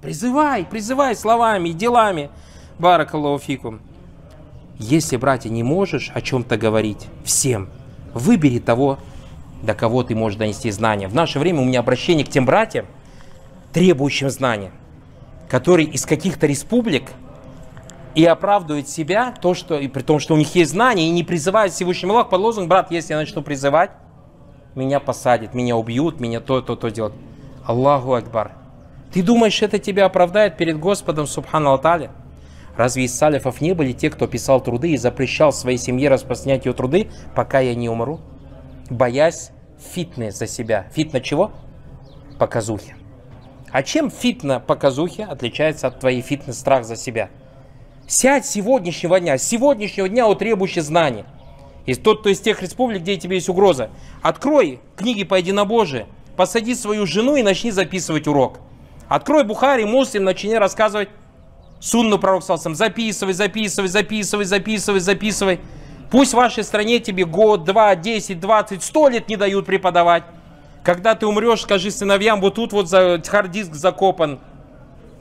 Призывай, призывай словами и делами. Баракаллаху Если, братья, не можешь о чем-то говорить всем, выбери того, до кого ты можешь донести знания. В наше время у меня обращение к тем братьям, требующим знания, которые из каких-то республик и оправдывают себя, то, что, и при том, что у них есть знания, и не призывают Всевышний Аллах под лозунг, брат, если я начну призывать, меня посадят, меня убьют, меня то, то, то делают. Аллаху Акбар. Ты думаешь, это тебя оправдает перед Господом Субхану Алтали? Разве из салифов не были те, кто писал труды и запрещал своей семье распространять ее труды, пока я не умру? Боясь фитны за себя. Фитна чего? Показухи. А чем фитна показухи отличается от твоей фитны страх за себя? Сядь сегодняшнего дня, сегодняшнего дня у требующий знаний. И тот, кто из тех республик, где тебе есть угроза, открой книги по единобожию, посади свою жену и начни записывать урок. Открой Бухари, Муслим, начни рассказывать сунну пророк Салсам. Записывай, записывай, записывай, записывай, записывай. Пусть в вашей стране тебе год, два, десять, двадцать, сто лет не дают преподавать. Когда ты умрешь, скажи сыновьям, вот тут вот за хард-диск закопан.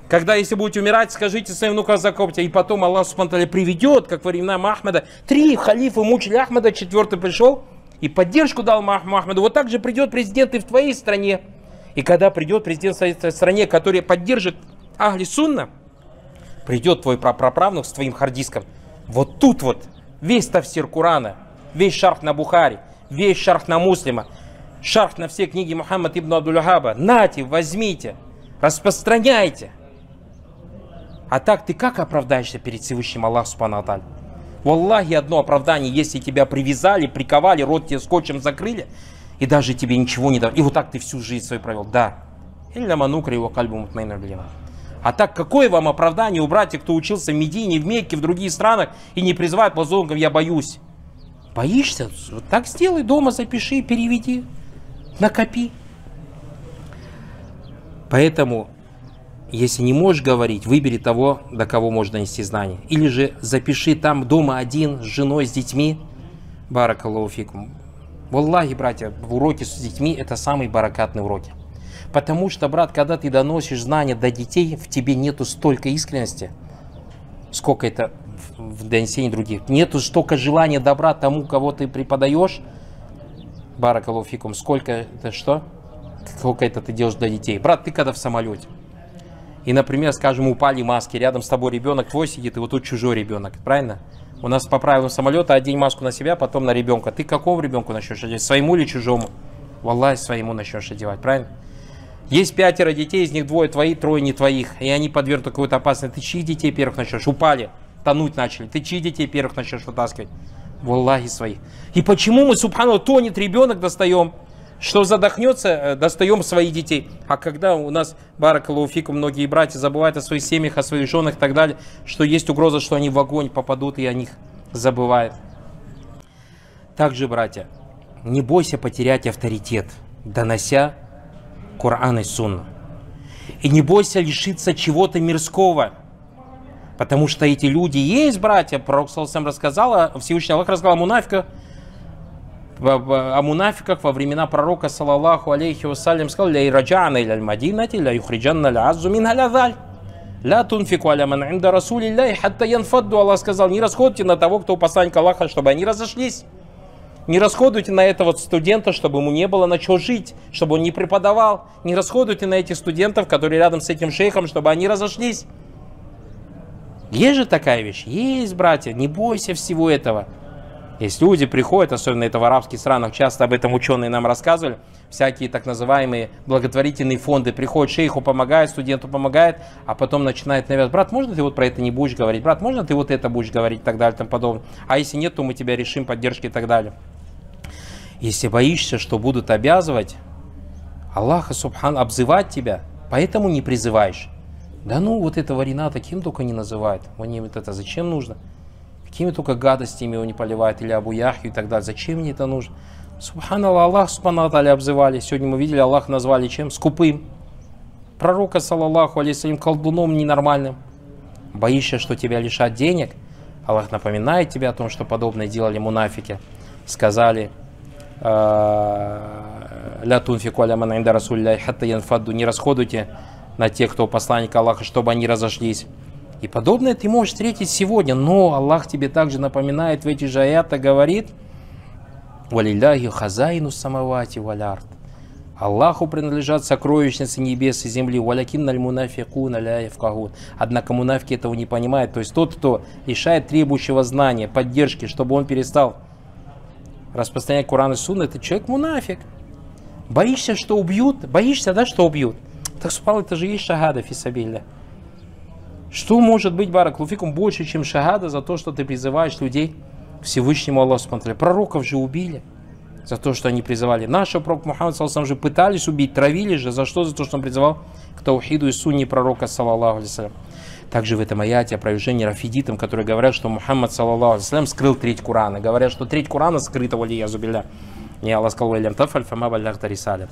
Когда, если будете умирать, скажите своим внукам закопьте. И потом Аллах Субтитры приведет, как во времена Ахмеда. Три халифа мучили Ахмеда, четвертый пришел и поддержку дал Махмеду. Вот так же придет президент и в твоей стране. И когда придет президент в своей стране, который поддержит Ахли Сунна, придет твой праправнук с твоим хардиском. Вот тут вот весь тафсир Курана, весь шарх на Бухари, весь шарх на Муслима, шарх на все книги Мухаммад ибн Абдуллахаба. Нате, возьмите, распространяйте. А так ты как оправдаешься перед Всевышним Аллахом Субхану Аталь? Валлахи, одно оправдание, если тебя привязали, приковали, рот тебе скотчем закрыли, и даже тебе ничего не дал. И вот так ты всю жизнь свою провел. Да. Или манукра его кальбу мутмейна А так какое вам оправдание у братьев, кто учился в Медине, в Мекке, в других странах и не призывает по лозунгам «я боюсь»? Боишься? Вот так сделай, дома запиши, переведи, накопи. Поэтому, если не можешь говорить, выбери того, до кого можно донести знания. Или же запиши там дома один, с женой, с детьми. Баракаллаху Валлахи, братья, в уроке с детьми это самые баракатные уроки. Потому что, брат, когда ты доносишь знания до детей, в тебе нету столько искренности, сколько это в донесении других. Нету столько желания добра тому, кого ты преподаешь, баракалуфикум, сколько это что? Сколько это ты делаешь для детей. Брат, ты когда в самолете, и, например, скажем, упали маски, рядом с тобой ребенок твой сидит, и вот тут чужой ребенок, правильно? У нас по правилам самолета одень маску на себя, потом на ребенка. Ты какому ребенку начнешь одевать? Своему или чужому? Валлах, своему начнешь одевать, правильно? Есть пятеро детей, из них двое твои, трое не твоих. И они подвергнуты какой-то опасности. Ты чьих детей первых начнешь? Упали, тонуть начали. Ты чьих детей первых начнешь вытаскивать? Валлахи своих. И почему мы, субхану, тонет ребенок достаем? Что задохнется, э, достаем своих детей. А когда у нас, баракалуфику, многие братья забывают о своих семьях, о своих женах и так далее, что есть угроза, что они в огонь попадут и о них забывают. Также, братья, не бойся потерять авторитет, донося Коран и Сунну. И не бойся лишиться чего-то мирского, потому что эти люди есть, братья. Пророк сам рассказал, Всевышний Аллах рассказал о мунафиках, о мунафиках во времена пророка, саллаллаху алейхи вассалям, сказал, «Ля ираджана иля мадинати, ля юхриджанна ля аззу мин халязаль». Ля тунфику аля ман инда расулилляхи хатта янфадду. Аллах сказал, не расходуйте на того, кто у посланника Аллаха, чтобы они разошлись. Не расходуйте на этого студента, чтобы ему не было на что жить, чтобы он не преподавал. Не расходуйте на этих студентов, которые рядом с этим шейхом, чтобы они разошлись. Есть же такая вещь? Есть, братья, не бойся всего этого. Есть люди приходят, особенно это в арабских странах, часто об этом ученые нам рассказывали, всякие так называемые благотворительные фонды приходят, шейху помогает, студенту помогает, а потом начинает навязывать, брат, можно ты вот про это не будешь говорить, брат, можно ты вот это будешь говорить и так далее и тому подобное, а если нет, то мы тебя решим, поддержки и так далее. Если боишься, что будут обязывать, Аллаха Субхан обзывать тебя, поэтому не призываешь. Да ну, вот этого Рената кем только не называют. Мне вот это зачем нужно? Какими только гадостями его не поливает, или Абу Яхью и так далее. Зачем мне это нужно? Субханаллах, Аллах Субхану обзывали. Сегодня мы видели, Аллах назвали чем? Скупым. Пророка, саллаллаху алейсалим, колдуном ненормальным. Боишься, что тебя лишат денег? Аллах напоминает тебе о том, что подобное делали мунафики. Сказали, ля тунфику аля ман инда расулля хатта янфадду, не расходуйте на тех, кто посланник Аллаха, чтобы они разошлись. И подобное ты можешь встретить сегодня, но Аллах тебе также напоминает в эти же аята, говорит, «Валилляхи хазайну самавати валярд». Аллаху принадлежат сокровищницы небес и земли. Валякин наль мунафикун аляевкагун. Однако мунафики этого не понимают. То есть тот, кто лишает требующего знания, поддержки, чтобы он перестал распространять Куран и Сунну, это человек мунафик. Боишься, что убьют? Боишься, да, что убьют? Так спал, это же есть шагада фисабилля. Что может быть, Барак Луфикум, больше, чем шагада за то, что ты призываешь людей к Всевышнему Аллаху Пророков же убили за то, что они призывали. Нашего пророка Мухаммад Салсам же пытались убить, травили же. За что? За то, что он призывал к таухиду и сунни пророка, саллаллаху алейсалям. Также в этом аяте опровержение рафидитам, которые говорят, что Мухаммад, саллаллаху алейсалям, скрыл треть Курана. Говорят, что треть Курана скрыта, вали язубилля. И Аллах сказал, «Валям тафаль фама баллахта рисалят».